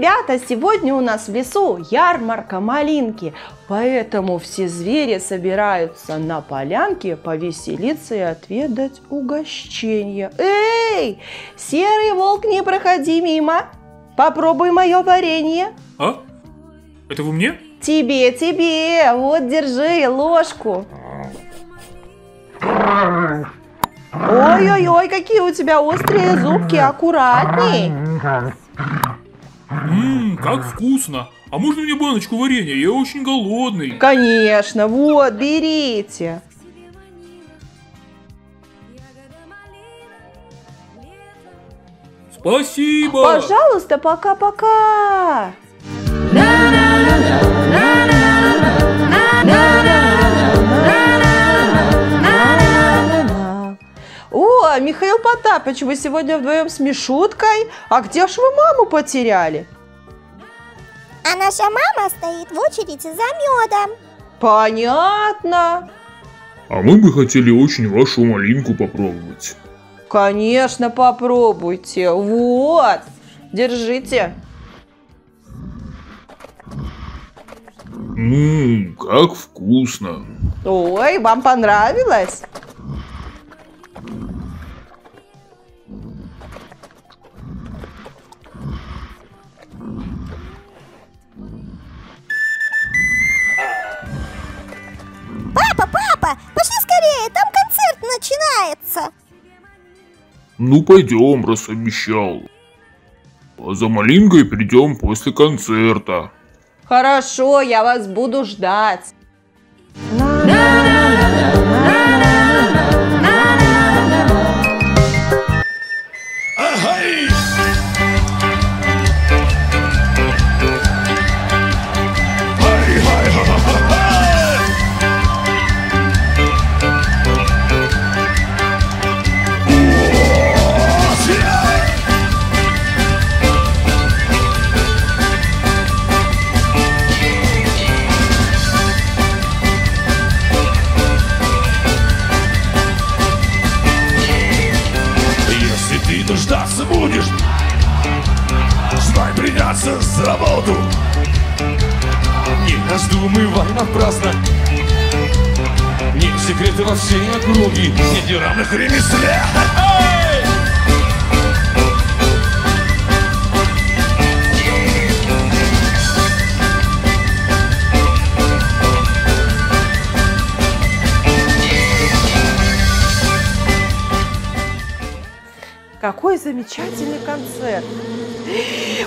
ребята, сегодня у нас в лесу ярмарка малинки, поэтому все звери собираются на полянке повеселиться и отведать угощение. Эй, серый волк, не проходи мимо, попробуй мое варенье. А? Это вы мне? Тебе, тебе, вот держи ложку. Ой-ой-ой, какие у тебя острые зубки, аккуратней. Ммм, как вкусно. А можно мне баночку варенья? Я очень голодный. Конечно, вот, берите. Спасибо. Пожалуйста, пока-пока. Михаил Потапыч, вы сегодня вдвоем с Мишуткой? А где ж вы маму потеряли? А наша мама стоит в очереди за медом. Понятно. А мы бы хотели очень вашу малинку попробовать. Конечно, попробуйте. Вот, держите. Ммм, как вкусно. Ой, вам понравилось? Ну пойдем, раз обещал. А за малинкой придем после концерта. Хорошо, я вас буду ждать. Приняться за работу. Не раздумывай напрасно. Не секреты во всей округе. Нет неравных ремесле Какой замечательный концерт!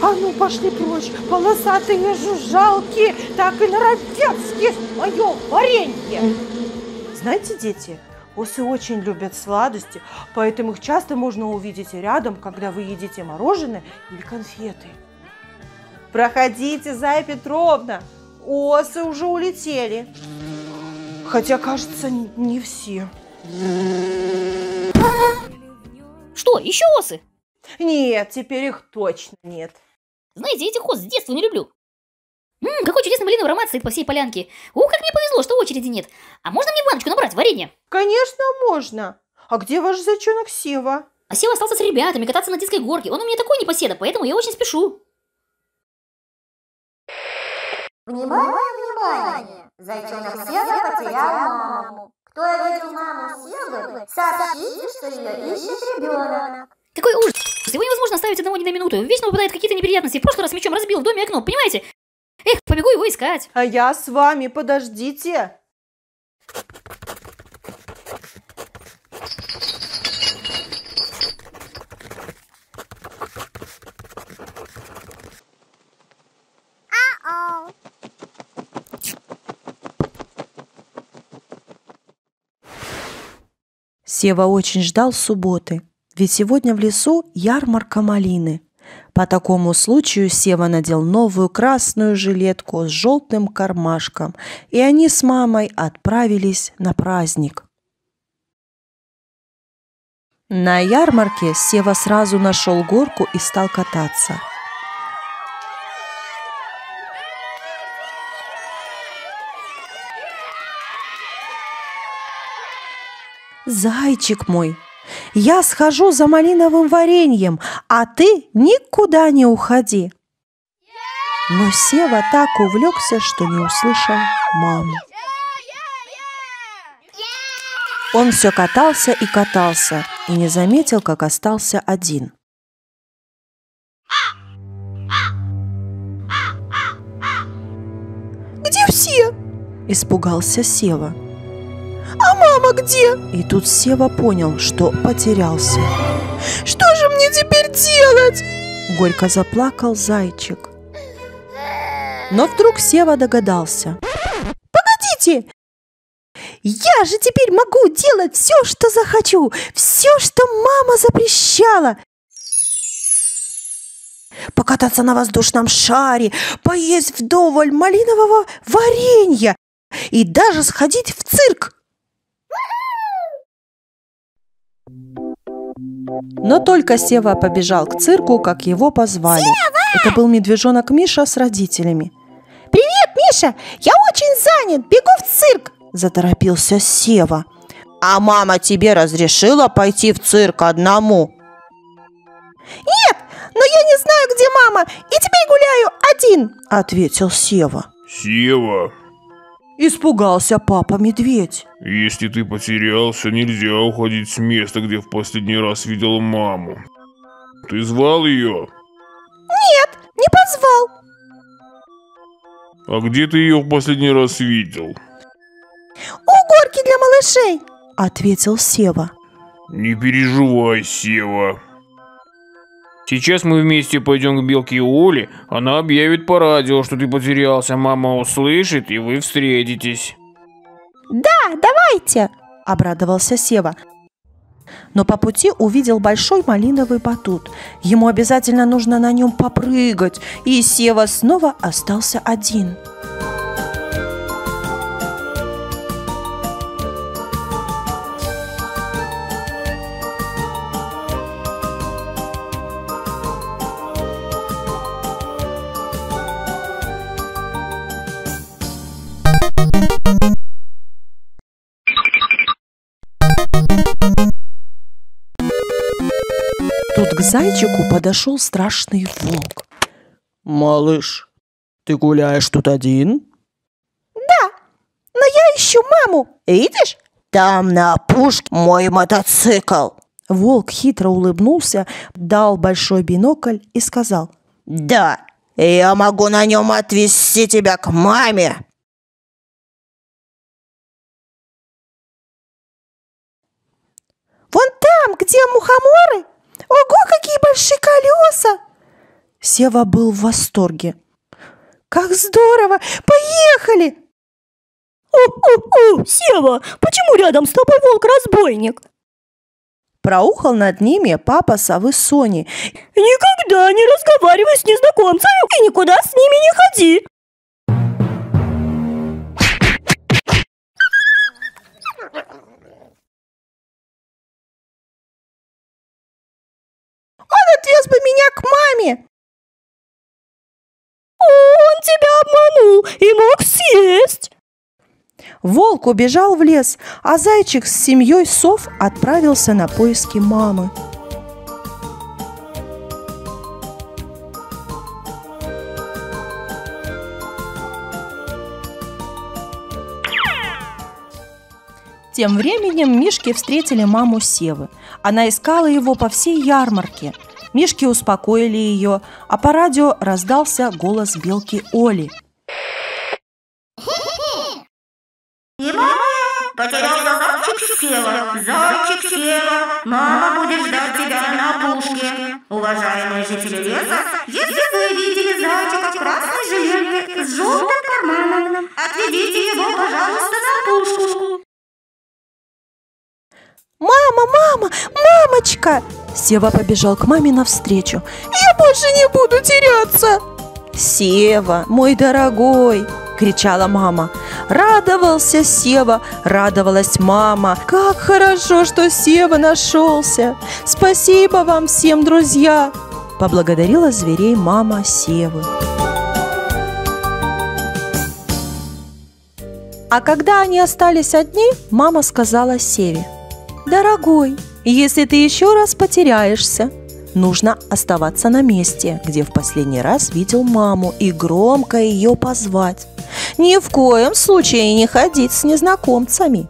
А ну, пошли прочь, полосатые жужжалки, так и норовят съесть мое варенье! Знаете, дети, осы очень любят сладости, поэтому их часто можно увидеть рядом, когда вы едите мороженое или конфеты. Проходите, Зая Петровна, осы уже улетели. Хотя, кажется, не все. Что, еще осы? Нет, теперь их точно нет. Знаете, этих ос с детства не люблю. Ммм, какой чудесный малиновый аромат стоит по всей полянке. Ух, как мне повезло, что очереди нет. А можно мне баночку набрать варенья? Конечно, можно. А где ваш зайчонок Сева? А Сева остался с ребятами кататься на детской горке. Он у меня такой непоседа, поэтому я очень спешу. Внимание, внимание! Зайчонок Сева потерял что ее ищет ребенок. Какой ужас! Его невозможно оставить одного ни на минуту. Вечно выпадают какие-то неприятности. В прошлый раз мечом разбил в доме окно, понимаете? Эх, побегу его искать. А я с вами, подождите. Сева очень ждал субботы, ведь сегодня в лесу ярмарка малины. По такому случаю Сева надел новую красную жилетку с желтым кармашком, и они с мамой отправились на праздник. На ярмарке Сева сразу нашел горку и стал кататься. Зайчик мой, я схожу за малиновым вареньем, а ты никуда не уходи. Но Сева так увлекся, что не услышал маму. Он все катался и катался, и не заметил, как остался один. «Где все?» – испугался Сева. «А мама где?» И тут Сева понял, что потерялся. «Что же мне теперь делать?» Горько заплакал зайчик. Но вдруг Сева догадался. «Погодите! Я же теперь могу делать все, что захочу, все, что мама запрещала. Покататься на воздушном шаре, поесть вдоволь малинового варенья и даже сходить в цирк. Но только Сева побежал к цирку, как его позвали. Сева! Это был медвежонок Миша с родителями. «Привет, Миша! Я очень занят! Бегу в цирк!» Заторопился Сева. «А мама тебе разрешила пойти в цирк одному?» «Нет, но я не знаю, где мама, и теперь гуляю один!» Ответил Сева. Сева, Испугался папа-медведь. если ты потерялся, нельзя уходить с места, где в последний раз видел маму. Ты звал ее? Нет, не позвал. А где ты ее в последний раз видел? У горки для малышей, ответил Сева. Не переживай, Сева. Сейчас мы вместе пойдем к Белке и. Она объявит по радио, что ты потерялся. Мама услышит, и вы встретитесь. Да, давайте, обрадовался Сева. Но по пути увидел большой малиновый батут. Ему обязательно нужно на нем попрыгать, и Сева снова остался один. Тут к зайчику подошел страшный волк. «Малыш, ты гуляешь тут один?» «Да, но я ищу маму. Видишь? Там на опушке мой мотоцикл». Волк хитро улыбнулся, дал большой бинокль и сказал. «Да, я могу на нем отвезти тебя к маме». Там, где мухоморы? Ого, какие большие колеса! Сева был в восторге. Как здорово! Поехали! О-о-о, Сева, почему рядом с тобой волк-разбойник? Проухал над ними папа совы Сони. Никогда не разговаривай с незнакомцами и никуда с ними не ходи. И мог съесть. Волк убежал в лес, а зайчик с семьей сов отправился на поиски мамы. Тем временем Мишки встретили маму Севы. Она искала его по всей ярмарке. Мишки успокоили ее, а по радио раздался голос белки Оли. Мама будет ждать тебя на опушке. Уважаемые жители леса, если вы видели зайчика в красной жилетке с желтым карманом, отведите его, пожалуйста, на опушку. «Мама, мама, мамочка!» Сева побежал к маме навстречу. «Я больше не буду теряться!» «Сева, мой дорогой!» – кричала мама. Радовался Сева, радовалась мама. Как хорошо, что Сева нашелся! Спасибо вам всем, друзья! Поблагодарила зверей мама Севы. А когда они остались одни, мама сказала Севе. «Дорогой, если ты еще раз потеряешься, Нужно оставаться на месте, где в последний раз видел маму, и громко ее позвать. Ни в коем случае не ходить с незнакомцами.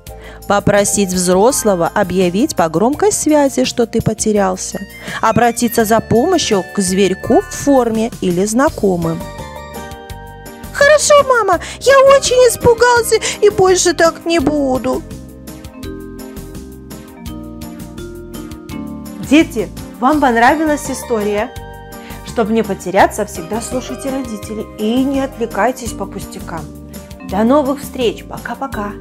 Попросить взрослого объявить по громкой связи, что ты потерялся. Обратиться за помощью к зверьку в форме или знакомым. Хорошо, мама, я очень испугался и больше так не буду. Дети, вам понравилась история? Чтобы не потеряться, всегда слушайте родителей и не отвлекайтесь по пустякам. До новых встреч. Пока-пока.